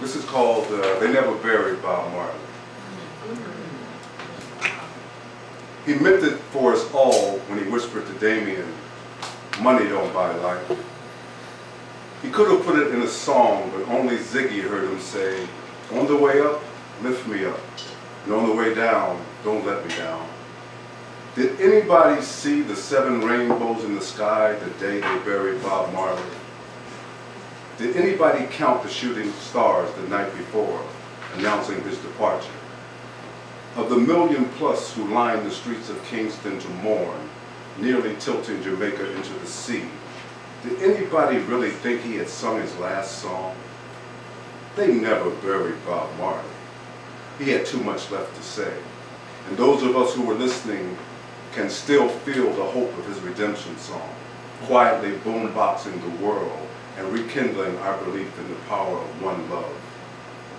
This is called uh, They Never Buried Bob Marley. He meant it for us all when he whispered to Damian, money don't buy life. He could have put it in a song, but only Ziggy heard him say, on the way up, lift me up, and on the way down, don't let me down. Did anybody see the seven rainbows in the sky the day they buried Bob Marley? Did anybody count the shooting stars the night before, announcing his departure? Of the million plus who lined the streets of Kingston to mourn, nearly tilting Jamaica into the sea, did anybody really think he had sung his last song? They never buried Bob Marley. He had too much left to say. And those of us who were listening can still feel the hope of his redemption song, quietly boomboxing the world and rekindling our belief in the power of one love.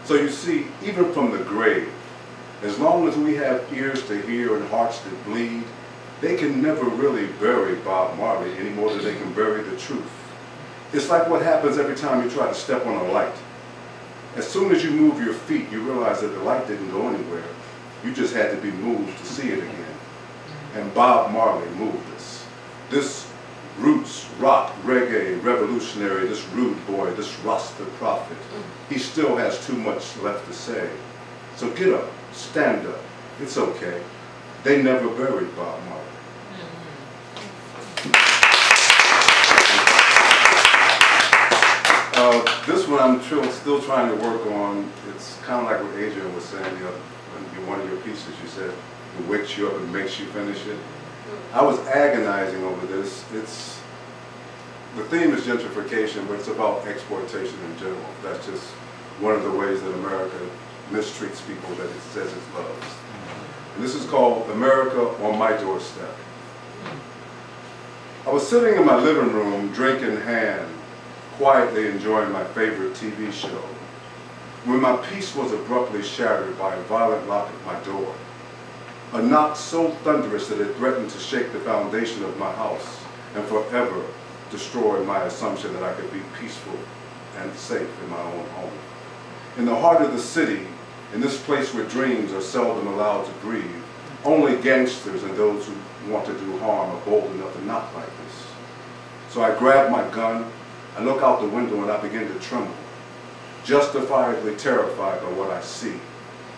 So you see, even from the grave, as long as we have ears to hear and hearts that bleed, they can never really bury Bob Marley any more than they can bury the truth. It's like what happens every time you try to step on a light. As soon as you move your feet, you realize that the light didn't go anywhere. You just had to be moved to see it again. And Bob Marley moved us. This roots, rock, reggae, revolutionary, this rude boy, this Rasta prophet, he still has too much left to say. So get up, stand up. It's okay. They never buried Bob Marley. Uh, this one I'm still trying to work on. It's kind of like what Adrian was saying the other, one of your pieces. You said it wakes you up and makes you finish it. I was agonizing over this. It's the theme is gentrification, but it's about exploitation in general. That's just one of the ways that America mistreats people that it says it loves. And this is called America on My Doorstep. I was sitting in my living room, drink in hand, quietly enjoying my favorite TV show, when my peace was abruptly shattered by a violent knock at my door. A knock so thunderous that it threatened to shake the foundation of my house and forever destroy my assumption that I could be peaceful and safe in my own home. In the heart of the city, in this place where dreams are seldom allowed to breathe, only gangsters and those who want to do harm are bold enough to knock like this. So I grab my gun, I look out the window and I begin to tremble, justifiably terrified by what I see.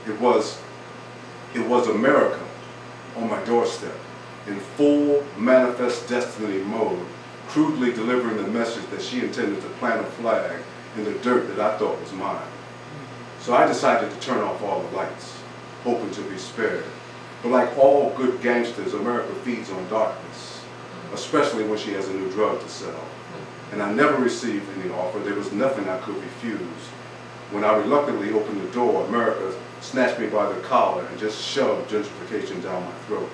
It was, it was America on my doorstep, in full manifest destiny mode, crudely delivering the message that she intended to plant a flag in the dirt that I thought was mine. So I decided to turn off all the lights, hoping to be spared. But like all good gangsters, America feeds on darkness, especially when she has a new drug to sell. And I never received any offer. There was nothing I could refuse. When I reluctantly opened the door, America snatched me by the collar and just shoved gentrification down my throat,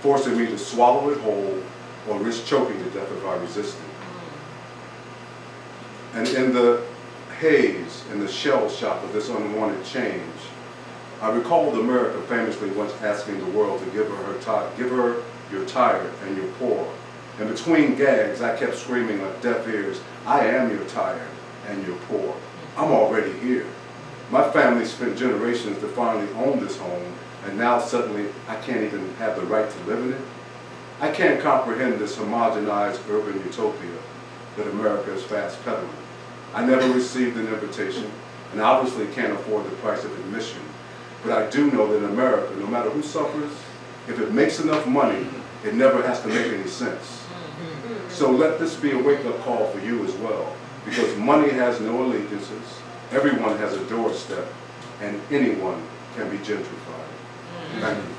forcing me to swallow it whole or risk choking to death if I resisted. And in the haze and the shell shock of this unwanted change, I recalled America famously once asking the world to give her her give her your tired and your poor. And between gags, I kept screaming like deaf ears, I am your tired and your poor. I'm already here. My family spent generations to finally own this home, and now suddenly I can't even have the right to live in it. I can't comprehend this homogenized urban utopia that America is fast peddling. I never received an invitation and obviously can't afford the price of admission. But I do know that in America, no matter who suffers, if it makes enough money, it never has to make any sense. Mm-hmm. So let this be a wake-up call for you as well, because money has no allegiances, everyone has a doorstep, and anyone can be gentrified. Thank you.